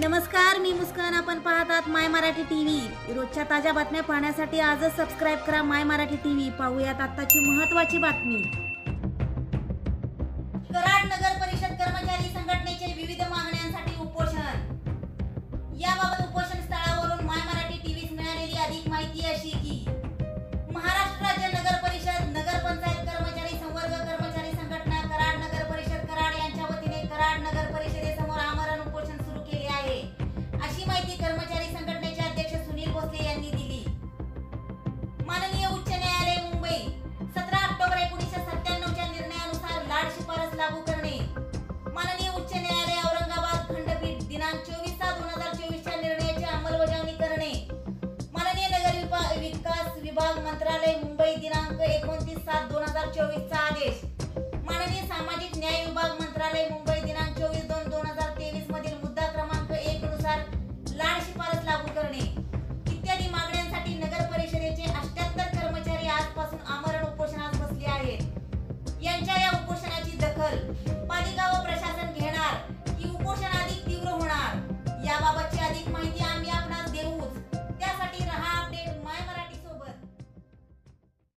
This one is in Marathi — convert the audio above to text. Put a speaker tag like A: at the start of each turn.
A: नमस्कार मी मुस्कान. आपण पाहतात माय मराठी टीव्ही. रोजच्या ताज्या बातम्या पाहण्यासाठी आजच सबस्क्राईब करा माय मराठी टीव्ही. पाहूयात आत्ताची महत्वाची बातमी. कराड नगर परिषद कर्मचारी संघटनेचे विविध मागण्यांसाठी उपोषण. याबाबत उपोषण स्थळावरून माय मराठी टीव्हीस मिळालेली अधिक माहिती अशी की नगर विकास विभाग मंत्रालय मुंबई दिनांक एकोणतीस सात दोन हजार चोवीस चा आदेश. माननीय सामाजिक न्याय विभाग मंत्रालय मुंबई दिनांक चोवीस दोन दोन हजार तेवीस मधील मुद्दा क्रमांक एक नुसार लाड शिफारस लागू करणे. इत्यादी मागण्यांसाठी नगर परिषदेचे अष्ट्याहत्तर कर्मचारी आजपासून आमरण उपोषणात बसले आहेत. यांच्या या उपोषणाची दखल पालिका